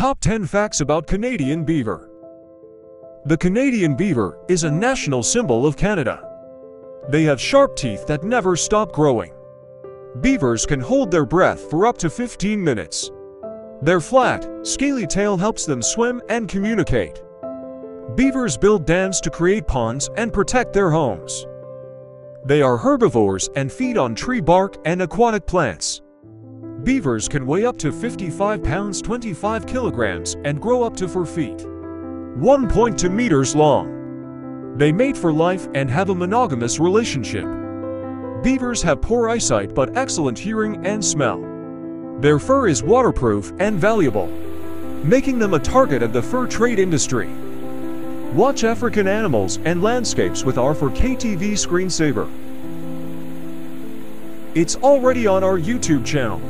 Top 10 Facts About Canadian Beaver The Canadian beaver is a national symbol of Canada. They have sharp teeth that never stop growing. Beavers can hold their breath for up to 15 minutes. Their flat, scaly tail helps them swim and communicate. Beavers build dams to create ponds and protect their homes. They are herbivores and feed on tree bark and aquatic plants. Beavers can weigh up to 55 pounds 25 kilograms and grow up to 4 feet. 1.2 meters long. They mate for life and have a monogamous relationship. Beavers have poor eyesight but excellent hearing and smell. Their fur is waterproof and valuable, making them a target of the fur trade industry. Watch African animals and landscapes with our 4K TV screensaver. It's already on our YouTube channel.